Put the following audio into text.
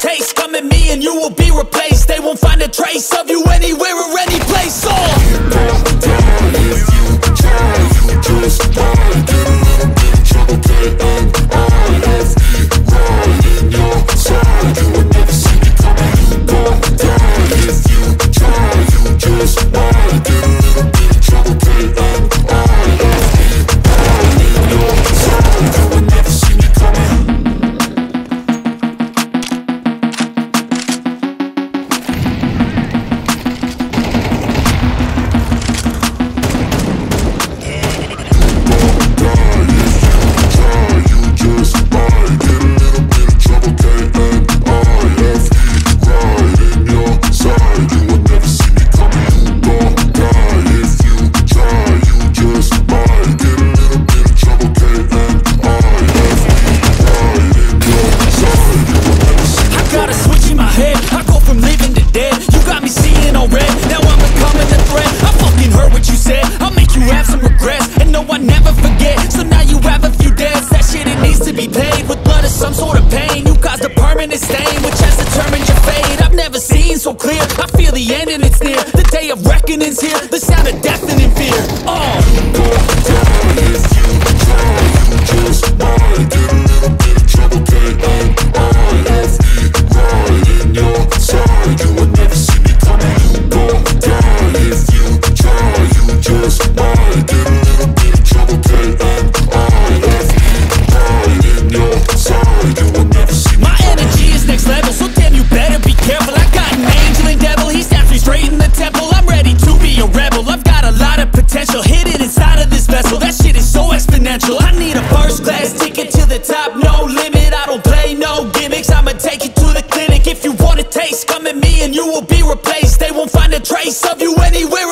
taste. Come at me and you will be replaced. They won't find a trace of you anywhere. Of reckoning's here. The sound of death deafening fear First class ticket to the top, no limit. I don't play no gimmicks. I'ma take you to the clinic. If you want a taste, come at me and you will be replaced. They won't find a trace of you anywhere.